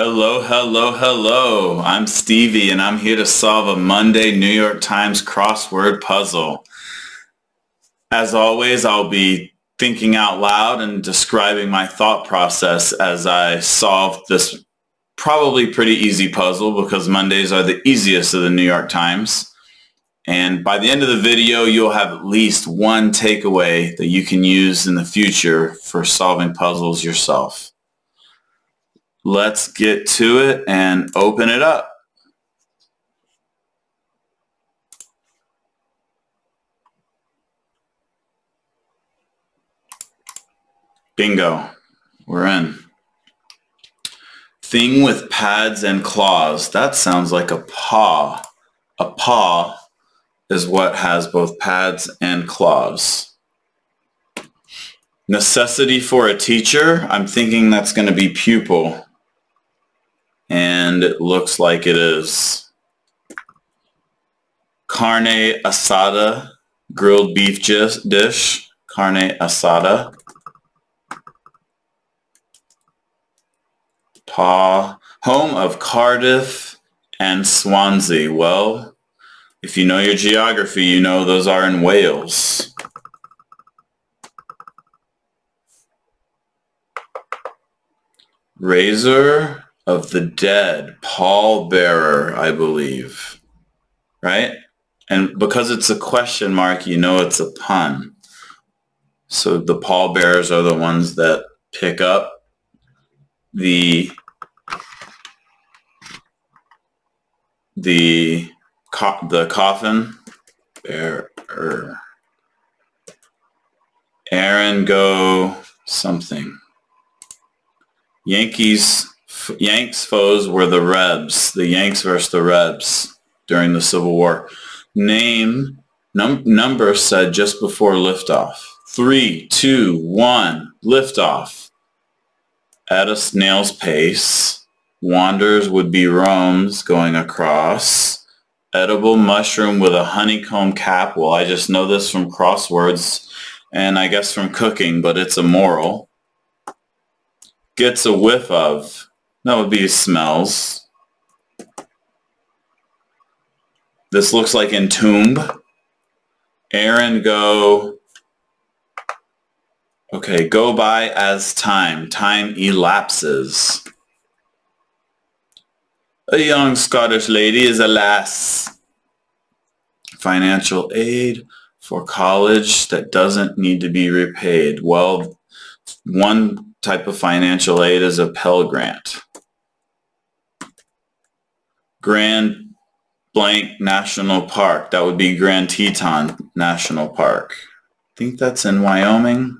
Hello, hello, hello. I'm Stevie and I'm here to solve a Monday New York Times crossword puzzle. As always, I'll be thinking out loud and describing my thought process as I solve this probably pretty easy puzzle because Mondays are the easiest of the New York Times. And by the end of the video, you'll have at least one takeaway that you can use in the future for solving puzzles yourself. Let's get to it and open it up. Bingo. We're in. Thing with pads and claws. That sounds like a paw. A paw is what has both pads and claws. Necessity for a teacher. I'm thinking that's going to be pupil and it looks like it is. Carne asada, grilled beef dish, carne asada. Pa, home of Cardiff and Swansea. Well, if you know your geography, you know those are in Wales. Razor, of the dead, pallbearer, I believe. Right? And because it's a question mark, you know it's a pun. So the pallbearers are the ones that pick up the the co- the coffin bearer. Erin go something. Yankees Yanks foes were the Rebs, the Yanks versus the Rebs during the Civil War. Name, num- number said just before liftoff. Three, two, one, liftoff. At a snail's pace, wanders would be roams going across. Edible mushroom with a honeycomb cap. Well, I just know this from crosswords and I guess from cooking, but it's a morel. Gets a whiff of that would be smells. This looks like entomb. Erin go. Okay, go by as time. Time elapses. A young Scottish lady is a lass. Financial aid for college that doesn't need to be repaid. Well, one type of financial aid is a Pell Grant. Grand Blank National Park. That would be Grand Teton National Park. I think that's in Wyoming.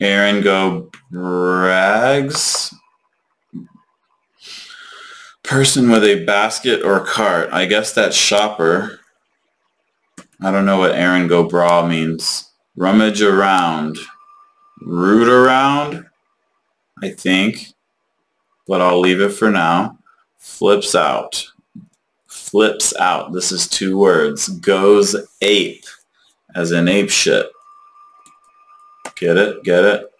Erin go Braghs. Person with a basket or cart. I guess that's shopper. I don't know what Erin go bragh means. Rummage around. Root around, I think. But I'll leave it for now flips out. Flips out. This is two words. Goes ape, as in ape shit. Get it? Get it?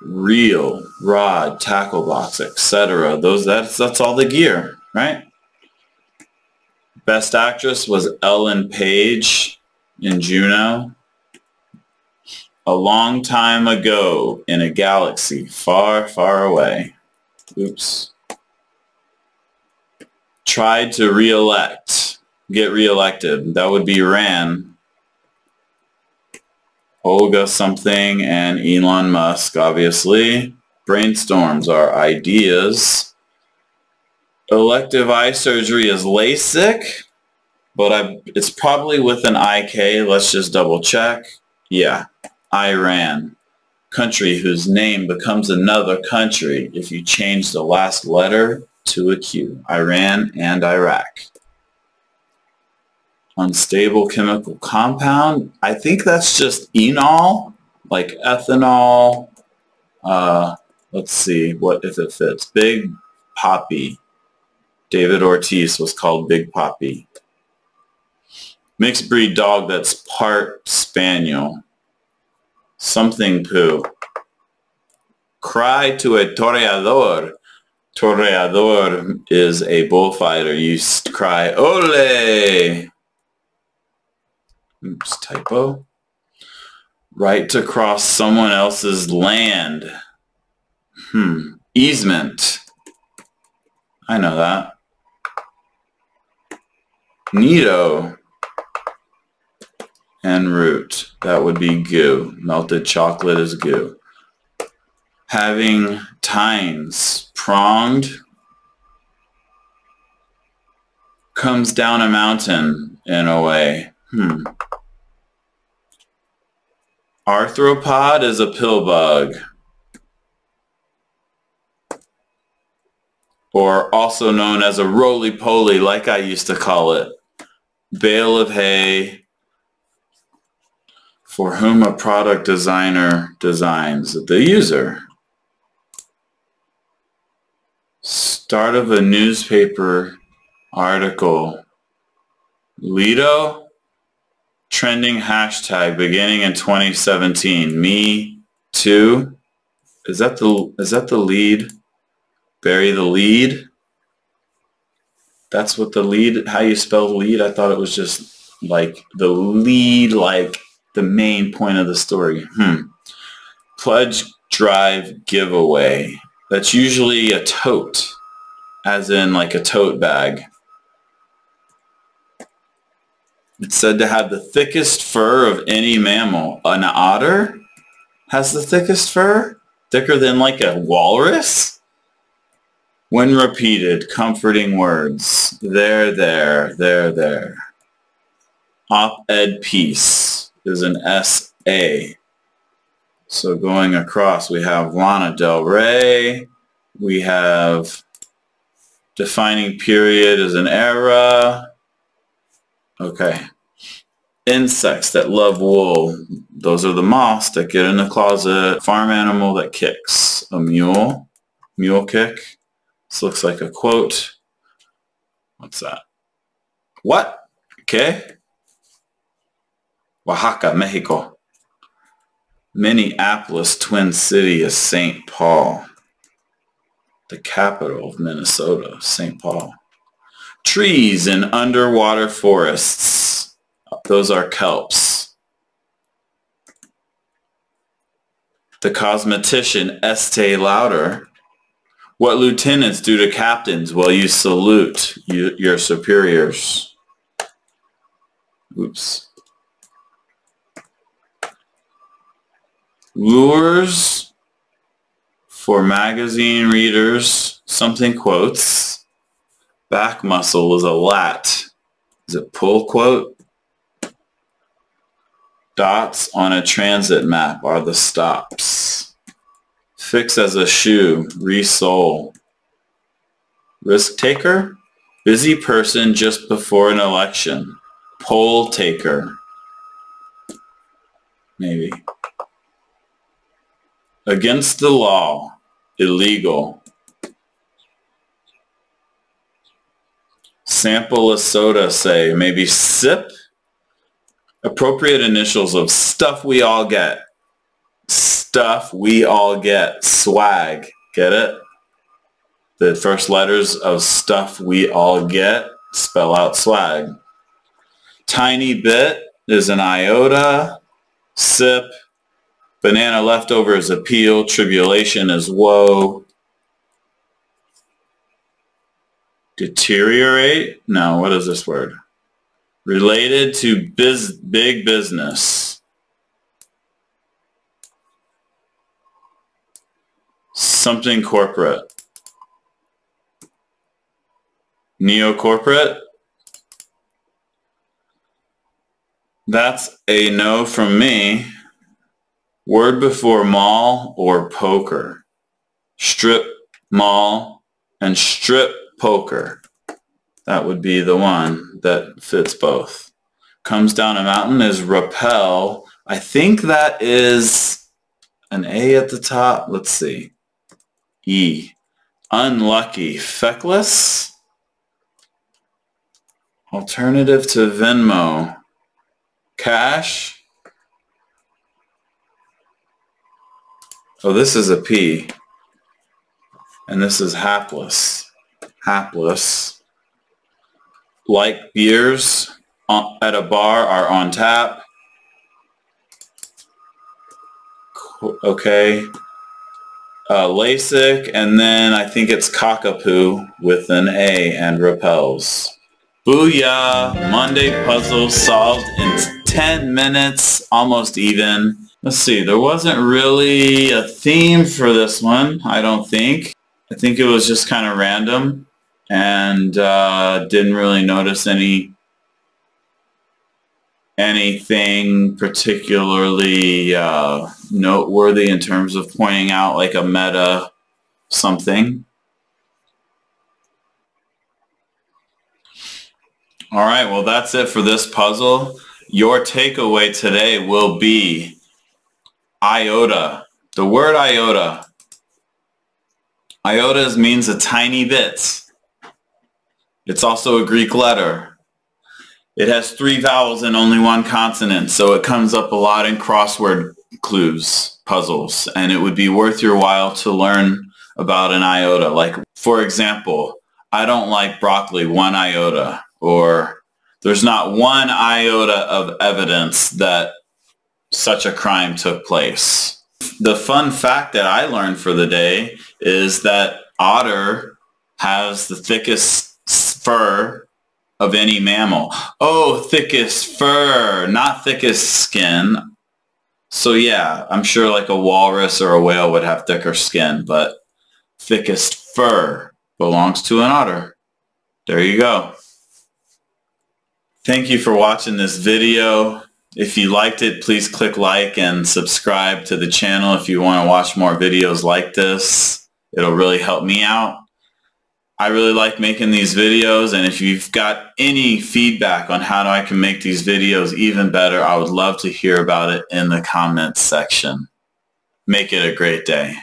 Reel, rod, tackle box, etc. Those that's that's all the gear, right? Best actress was Ellen Page in Juno. A long time ago in a galaxy far, far away. Oops tried to re-elect, get re-elected. That would be ran Olga something and Elon Musk, obviously. Brainstorms are ideas. Elective eye surgery is LASIK, but I, it's probably with an IK. Let's just double check. Yeah, Iran. Country whose name becomes another country if you change the last letter to a Q, Iran and Iraq. Unstable chemical compound, I think that's just enol, like ethanol. Uh, let's see what if it fits. Big Papi. David Ortiz was called Big Papi. Mixed breed dog that's part spaniel. Something poo. Cry to a toreador Toreador is a bullfighter. You cry, ole! Oops, typo. Right to cross someone else's land. Hmm. Easement. I know that. Nido. And root. That would be goo. Melted chocolate is goo. Having tines. Pronged. Comes down a mountain in a way. Hmm. Arthropod is a pill bug. Or also known as a roly-poly, like I used to call it. Bale of hay for whom a product designer designs the user. Start of a newspaper article. Lido? Trending hashtag beginning in 2017. Me too. Is that the is that the lead? Bury the lead. That's what the lead how you spell lead? I thought it was just like the lead like the main point of the story. Hmm. Pledge drive giveaway. That's usually a tote, as in like a tote bag. It's said to have the thickest fur of any mammal. An otter has the thickest fur? Thicker than like a walrus? When repeated, comforting words. There, there, there, there. Op-ed piece is an S-A. So going across, we have Lana Del Rey. We have defining period as an era. Okay. Insects that love wool. Those are the moths that get in the closet. Farm animal that kicks. A mule. Mule kick. This looks like a quote. What's that? What? Okay. Oaxaca, Mexico. Minneapolis Twin City is St. Paul, the capital of Minnesota, St. Paul. Trees in underwater forests. Those are kelps. The cosmetician Estee Lauder. What lieutenants do to captains while you salute you, your superiors? Oops. Lures for magazine readers, something quotes. Back muscle is a lat. Is it pull quote? Dots on a transit map are the stops. Fix as a shoe, resole. Risk taker? Busy person just before an election. Poll taker. Maybe. Against the law. Illegal. Sample a soda, say. Maybe sip. Appropriate initials of stuff we all get. Stuff we all get. Swag. Get it? The first letters of stuff we all get spell out swag. Tiny bit is an iota. Sip Banana leftover is appeal. Tribulation is woe. Deteriorate? No, what is this word? Related to biz, big business. Something corporate. Neo-corporate? That's a no from me. Word before mall or poker. Strip mall and strip poker. That would be the one that fits both. Comes down a mountain is rappel. I think that is an A at the top. Let's see. E. Unlucky. Feckless. Alternative to Venmo. Cash. Oh, this is a P. and this is hapless. Hapless. Like beers at a bar are on tap. Okay. Uh, LASIK, and then I think it's cockapoo with an A and repels. Booyah! Monday puzzle solved in 10 minutes, almost even. Let's see, there wasn't really a theme for this one, I don't think. I think it was just kind of random and uh, didn't really notice any anything particularly uh, noteworthy in terms of pointing out like a meta something. All right, well that's it for this puzzle. Your takeaway today will be iota. The word iota. Iota means a tiny bit. It's also a Greek letter. It has three vowels and only one consonant, so it comes up a lot in crossword clues, puzzles, and it would be worth your while to learn about an iota. Like, for example, I don't like broccoli one iota, or there's not one iota of evidence that such a crime took place. The fun fact that I learned for the day is that otter has the thickest fur of any mammal. Oh, thickest fur, not thickest skin. So yeah, I'm sure like a walrus or a whale would have thicker skin, but thickest fur belongs to an otter. There you go. Thank you for watching this video. If you liked it, please click like and subscribe to the channel if you want to watch more videos like this. It'll really help me out. I really like making these videos and if you've got any feedback on how I can make these videos even better, I would love to hear about it in the comments section. Make it a great day.